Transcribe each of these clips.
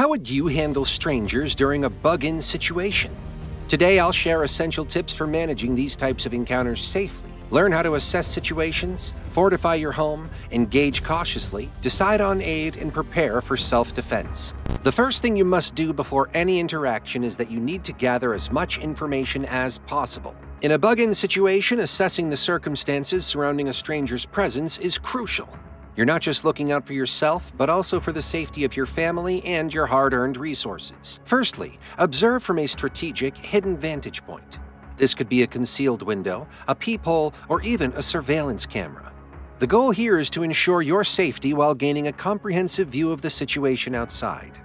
How would you handle strangers during a bug in situation? Today, I'll share essential tips for managing these types of encounters safely. Learn how to assess situations, fortify your home, engage cautiously, decide on aid, and prepare for self defense. The first thing you must do before any interaction is that you need to gather as much information as possible. In a bug in situation, assessing the circumstances surrounding a stranger's presence is crucial. You're not just looking out for yourself, but also for the safety of your family and your hard earned resources. Firstly, observe from a strategic, hidden vantage point. This could be a concealed window, a peephole, or even a surveillance camera. The goal here is to ensure your safety while gaining a comprehensive view of the situation outside.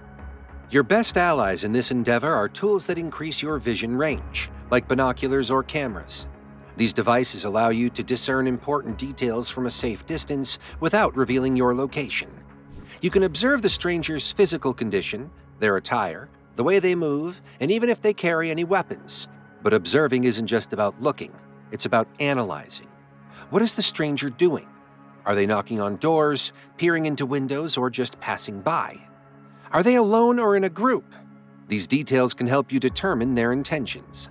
Your best allies in this endeavor are tools that increase your vision range, like binoculars or cameras. These devices allow you to discern important details from a safe distance without revealing your location. You can observe the stranger's physical condition, their attire, the way they move, and even if they carry any weapons. But observing isn't just about looking, it's about analyzing. What is the stranger doing? Are they knocking on doors, peering into windows, or just passing by? Are they alone or in a group? These details can help you determine their intentions.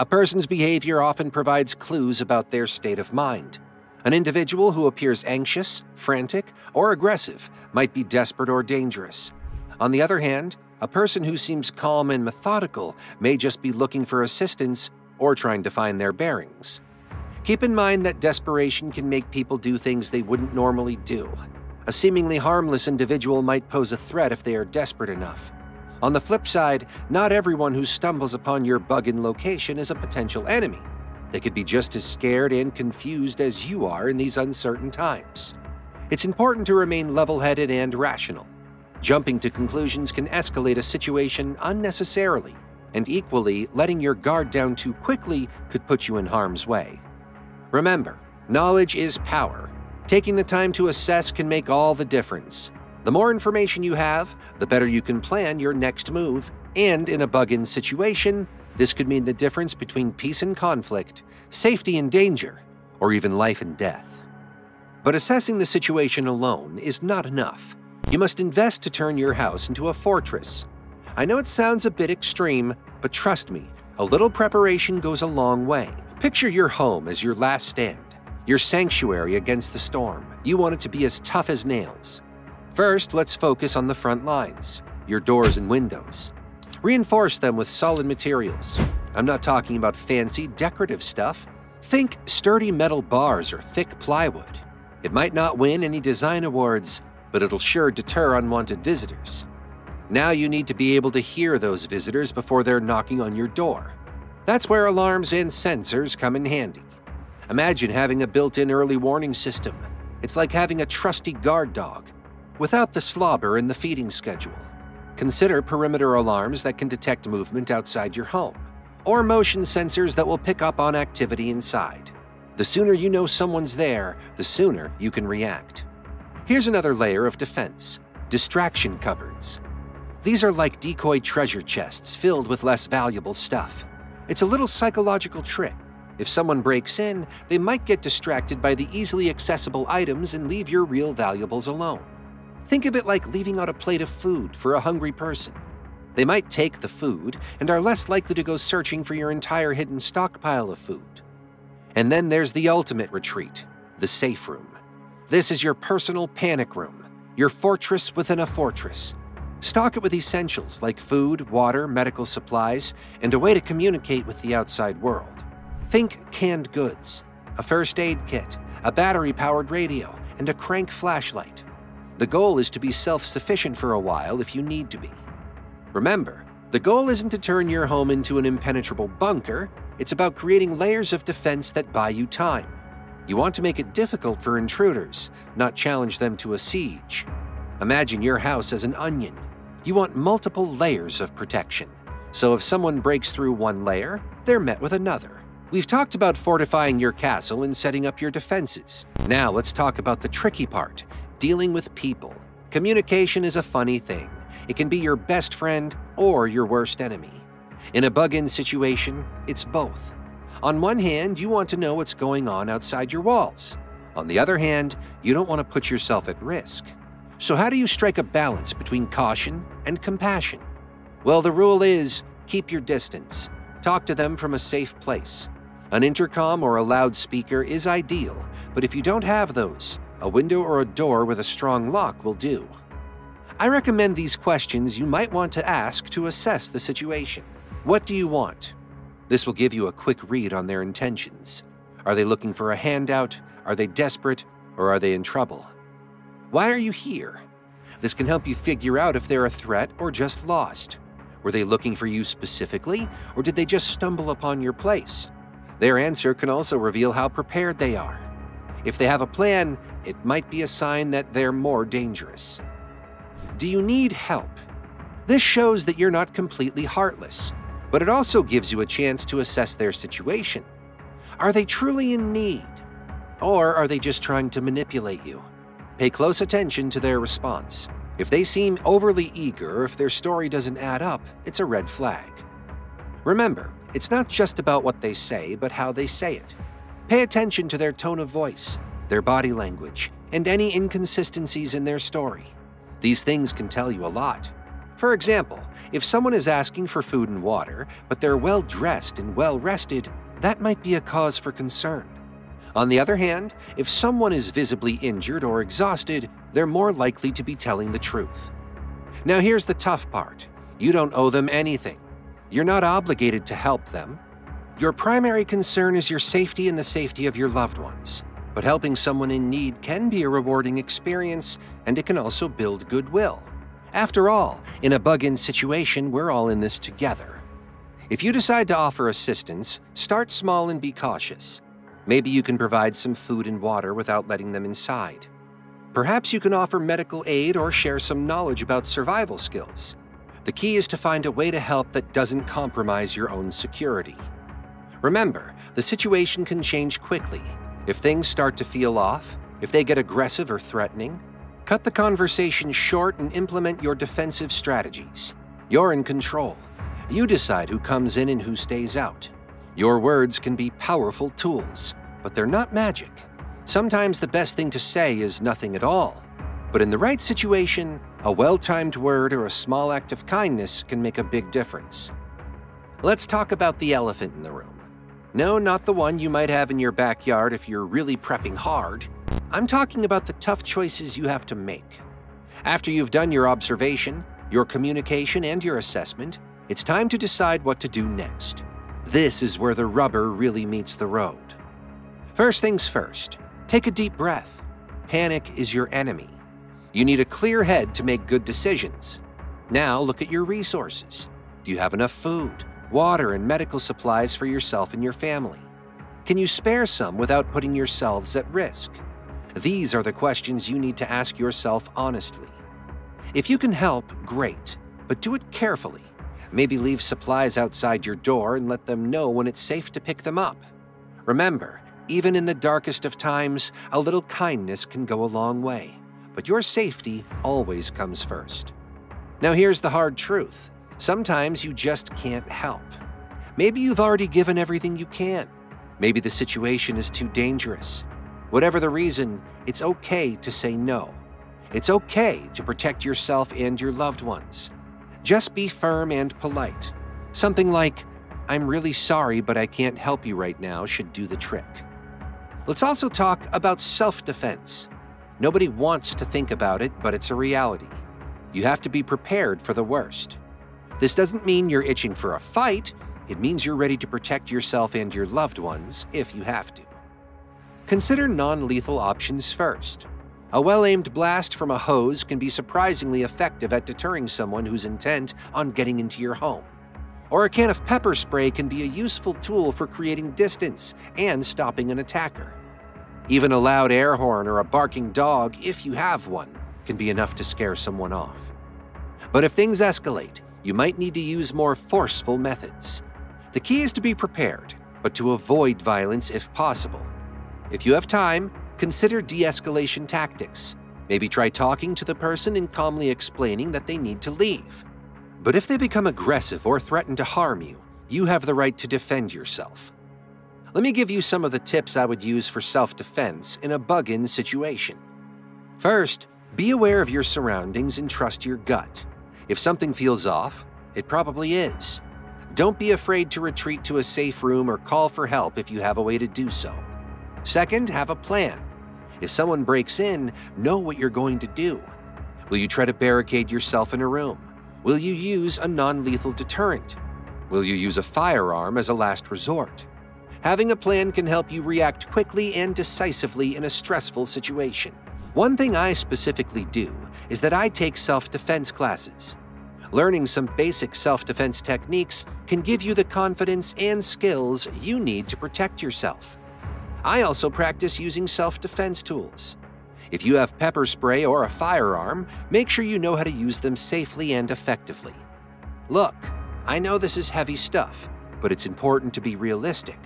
A person's behavior often provides clues about their state of mind. An individual who appears anxious, frantic, or aggressive might be desperate or dangerous. On the other hand, a person who seems calm and methodical may just be looking for assistance or trying to find their bearings. Keep in mind that desperation can make people do things they wouldn't normally do. A seemingly harmless individual might pose a threat if they are desperate enough. On the flip side, not everyone who stumbles upon your bug-in location is a potential enemy. They could be just as scared and confused as you are in these uncertain times. It's important to remain level-headed and rational. Jumping to conclusions can escalate a situation unnecessarily, and equally, letting your guard down too quickly could put you in harm's way. Remember, knowledge is power. Taking the time to assess can make all the difference. The more information you have, the better you can plan your next move, and in a bug in situation, this could mean the difference between peace and conflict, safety and danger, or even life and death. But assessing the situation alone is not enough. You must invest to turn your house into a fortress. I know it sounds a bit extreme, but trust me, a little preparation goes a long way. Picture your home as your last stand, your sanctuary against the storm. You want it to be as tough as nails. First, let's focus on the front lines, your doors and windows. Reinforce them with solid materials. I'm not talking about fancy, decorative stuff. Think sturdy metal bars or thick plywood. It might not win any design awards, but it'll sure deter unwanted visitors. Now you need to be able to hear those visitors before they're knocking on your door. That's where alarms and sensors come in handy. Imagine having a built-in early warning system. It's like having a trusty guard dog, without the slobber in the feeding schedule. Consider perimeter alarms that can detect movement outside your home, or motion sensors that will pick up on activity inside. The sooner you know someone's there, the sooner you can react. Here's another layer of defense distraction cupboards. These are like decoy treasure chests filled with less valuable stuff. It's a little psychological trick. If someone breaks in, they might get distracted by the easily accessible items and leave your real valuables alone. Think of it like leaving out a plate of food for a hungry person. They might take the food and are less likely to go searching for your entire hidden stockpile of food. And then there's the ultimate retreat the safe room. This is your personal panic room, your fortress within a fortress. Stock it with essentials like food, water, medical supplies, and a way to communicate with the outside world. Think canned goods, a first aid kit, a battery powered radio, and a crank flashlight. The goal is to be self sufficient for a while if you need to be. Remember, the goal isn't to turn your home into an impenetrable bunker, it's about creating layers of defense that buy you time. You want to make it difficult for intruders, not challenge them to a siege. Imagine your house as an onion. You want multiple layers of protection. So if someone breaks through one layer, they're met with another. We've talked about fortifying your castle and setting up your defenses. Now let's talk about the tricky part dealing with people. Communication is a funny thing. It can be your best friend or your worst enemy. In a bug in situation, it's both. On one hand, you want to know what's going on outside your walls. On the other hand, you don't want to put yourself at risk. So, how do you strike a balance between caution and compassion? Well, the rule is keep your distance. Talk to them from a safe place. An intercom or a loudspeaker is ideal, but if you don't have those, a window or a door with a strong lock will do. I recommend these questions you might want to ask to assess the situation. What do you want? This will give you a quick read on their intentions. Are they looking for a handout? Are they desperate? Or are they in trouble? Why are you here? This can help you figure out if they're a threat or just lost. Were they looking for you specifically, or did they just stumble upon your place? Their answer can also reveal how prepared they are. If they have a plan, it might be a sign that they're more dangerous. Do you need help? This shows that you're not completely heartless, but it also gives you a chance to assess their situation. Are they truly in need? Or are they just trying to manipulate you? Pay close attention to their response. If they seem overly eager if their story doesn't add up, it's a red flag. Remember, it's not just about what they say, but how they say it. Pay attention to their tone of voice, their body language, and any inconsistencies in their story. These things can tell you a lot. For example, if someone is asking for food and water, but they're well dressed and well rested, that might be a cause for concern. On the other hand, if someone is visibly injured or exhausted, they're more likely to be telling the truth. Now, here's the tough part you don't owe them anything. You're not obligated to help them. Your primary concern is your safety and the safety of your loved ones. But helping someone in need can be a rewarding experience, and it can also build goodwill. After all, in a bug in situation, we're all in this together. If you decide to offer assistance, start small and be cautious. Maybe you can provide some food and water without letting them inside. Perhaps you can offer medical aid or share some knowledge about survival skills. The key is to find a way to help that doesn't compromise your own security. Remember, the situation can change quickly. If things start to feel off, if they get aggressive or threatening, cut the conversation short and implement your defensive strategies. You're in control. You decide who comes in and who stays out. Your words can be powerful tools, but they're not magic. Sometimes the best thing to say is nothing at all. But in the right situation, a well timed word or a small act of kindness can make a big difference. Let's talk about the elephant in the room. No, not the one you might have in your backyard if you're really prepping hard. I'm talking about the tough choices you have to make. After you've done your observation, your communication, and your assessment, it's time to decide what to do next. This is where the rubber really meets the road. First things first, take a deep breath. Panic is your enemy. You need a clear head to make good decisions. Now look at your resources. Do you have enough food, water, and medical supplies for yourself and your family? Can you spare some without putting yourselves at risk? These are the questions you need to ask yourself honestly. If you can help, great, but do it carefully Maybe leave supplies outside your door and let them know when it's safe to pick them up. Remember, even in the darkest of times, a little kindness can go a long way, but your safety always comes first. Now, here's the hard truth sometimes you just can't help. Maybe you've already given everything you can. Maybe the situation is too dangerous. Whatever the reason, it's okay to say no. It's okay to protect yourself and your loved ones. Just be firm and polite. Something like, I'm really sorry, but I can't help you right now, should do the trick. Let's also talk about self defense. Nobody wants to think about it, but it's a reality. You have to be prepared for the worst. This doesn't mean you're itching for a fight, it means you're ready to protect yourself and your loved ones if you have to. Consider non lethal options first. A well aimed blast from a hose can be surprisingly effective at deterring someone who's intent on getting into your home. Or a can of pepper spray can be a useful tool for creating distance and stopping an attacker. Even a loud air horn or a barking dog, if you have one, can be enough to scare someone off. But if things escalate, you might need to use more forceful methods. The key is to be prepared, but to avoid violence if possible. If you have time, Consider de escalation tactics. Maybe try talking to the person and calmly explaining that they need to leave. But if they become aggressive or threaten to harm you, you have the right to defend yourself. Let me give you some of the tips I would use for self defense in a bug in situation. First, Be aware of your surroundings and trust your gut. If something feels off, it probably is. Don't be afraid to retreat to a safe room or call for help if you have a way to do so. Second, have a plan. If someone breaks in, know what you're going to do. Will you try to barricade yourself in a room? Will you use a non lethal deterrent? Will you use a firearm as a last resort? Having a plan can help you react quickly and decisively in a stressful situation. One thing I specifically do is that I take self defense classes. Learning some basic self defense techniques can give you the confidence and skills you need to protect yourself. I also practice using self defense tools. If you have pepper spray or a firearm, make sure you know how to use them safely and effectively. Look, I know this is heavy stuff, but it's important to be realistic.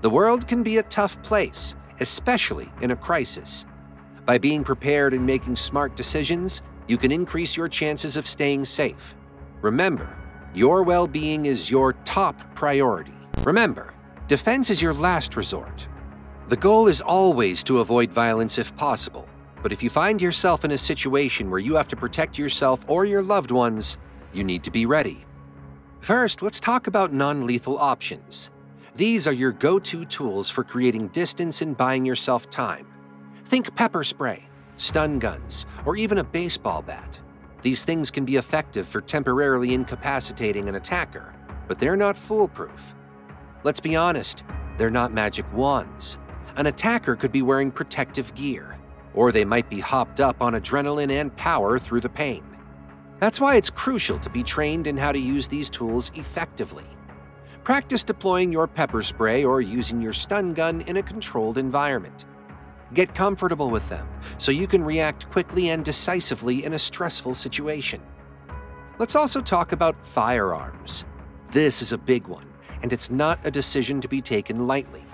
The world can be a tough place, especially in a crisis. By being prepared and making smart decisions, you can increase your chances of staying safe. Remember, your well being is your top priority. Remember, defense is your last resort. The goal is always to avoid violence if possible, but if you find yourself in a situation where you have to protect yourself or your loved ones, you need to be ready. First, let's talk about non lethal options. These are your go to tools for creating distance and buying yourself time. Think pepper spray, stun guns, or even a baseball bat. These things can be effective for temporarily incapacitating an attacker, but they're not foolproof. Let's be honest, they're not magic wands. An attacker could be wearing protective gear, or they might be hopped up on adrenaline and power through the pain. That's why it's crucial to be trained in how to use these tools effectively. Practice deploying your pepper spray or using your stun gun in a controlled environment. Get comfortable with them so you can react quickly and decisively in a stressful situation. Let's also talk about firearms. This is a big one, and it's not a decision to be taken lightly.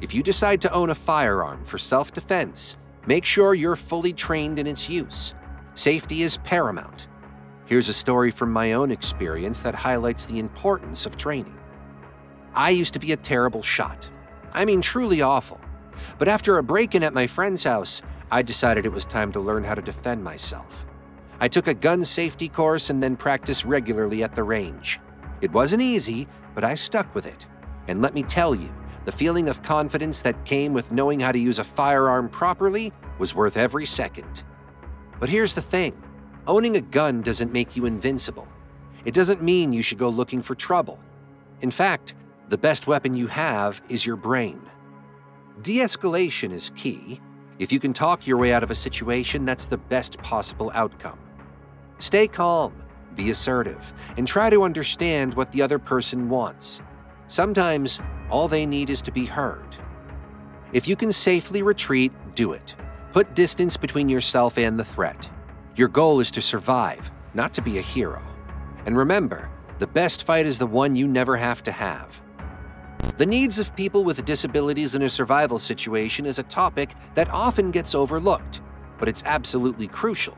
If you decide to own a firearm for self defense, make sure you're fully trained in its use. Safety is paramount. Here's a story from my own experience that highlights the importance of training. I used to be a terrible shot. I mean, truly awful. But after a break in at my friend's house, I decided it was time to learn how to defend myself. I took a gun safety course and then practiced regularly at the range. It wasn't easy, but I stuck with it. And let me tell you, the feeling of confidence that came with knowing how to use a firearm properly was worth every second. But here's the thing owning a gun doesn't make you invincible. It doesn't mean you should go looking for trouble. In fact, the best weapon you have is your brain. De escalation is key. If you can talk your way out of a situation, that's the best possible outcome. Stay calm, be assertive, and try to understand what the other person wants. Sometimes, all they need is to be heard. If you can safely retreat, do it. Put distance between yourself and the threat. Your goal is to survive, not to be a hero. And remember, the best fight is the one you never have to have. The needs of people with disabilities in a survival situation is a topic that often gets overlooked, but it's absolutely crucial.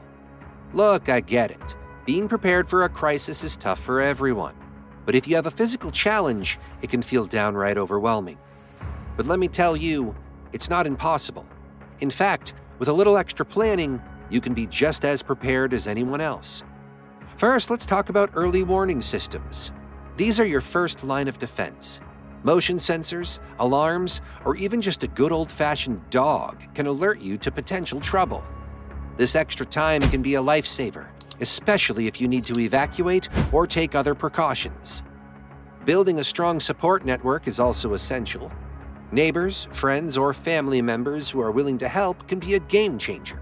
Look, I get it. Being prepared for a crisis is tough for everyone. But if you have a physical challenge, it can feel downright overwhelming. But let me tell you, it's not impossible. In fact, with a little extra planning, you can be just as prepared as anyone else. First, let's talk about early warning systems. These are your first line of defense. Motion sensors, alarms, or even just a good old fashioned dog can alert you to potential trouble. This extra time can be a lifesaver, especially if you need to evacuate or take other precautions. Building a strong support network is also essential. Neighbors, friends, or family members who are willing to help can be a game changer.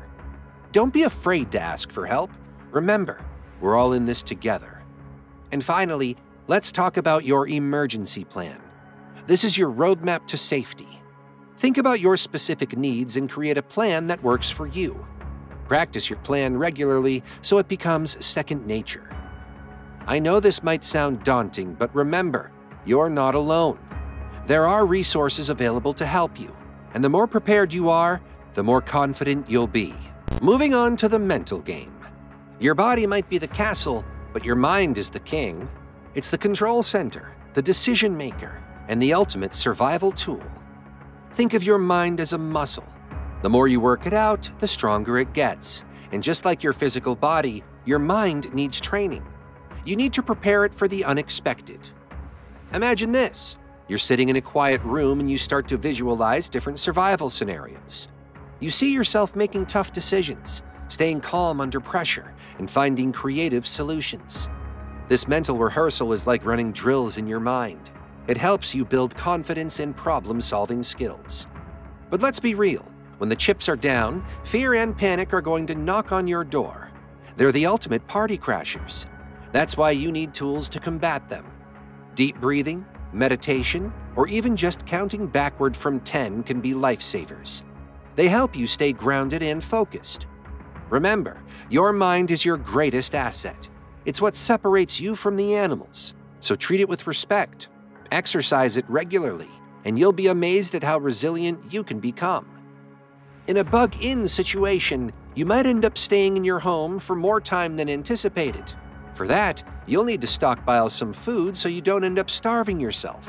Don't be afraid to ask for help. Remember, we're all in this together. And finally, let's talk about your emergency plan. This is your roadmap to safety. Think about your specific needs and create a plan that works for you. Practice your plan regularly so it becomes second nature. I know this might sound daunting, but remember, you're not alone. There are resources available to help you, and the more prepared you are, the more confident you'll be. Moving on to the mental game. Your body might be the castle, but your mind is the king. It's the control center, the decision maker, and the ultimate survival tool. Think of your mind as a muscle. The more you work it out, the stronger it gets, And just like your physical body, your mind needs training. You need to prepare it for the unexpected. Imagine this you're sitting in a quiet room and you start to visualize different survival scenarios. You see yourself making tough decisions, staying calm under pressure, and finding creative solutions. This mental rehearsal is like running drills in your mind. It helps you build confidence and problem solving skills. But let's be real when the chips are down, fear and panic are going to knock on your door. They're the ultimate party crashers. That's why you need tools to combat them. Deep breathing, meditation, or even just counting backward from 10 can be lifesavers. They help you stay grounded and focused. Remember, your mind is your greatest asset. It's what separates you from the animals, so treat it with respect. Exercise it regularly, and you'll be amazed at how resilient you can become. In a bug in situation, you might end up staying in your home for more time than anticipated. For that, you'll need to stockpile some food so you don't end up starving yourself.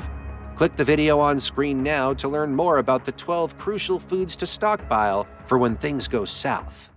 Click the video on screen now to learn more about the 12 crucial foods to stockpile for when things go south.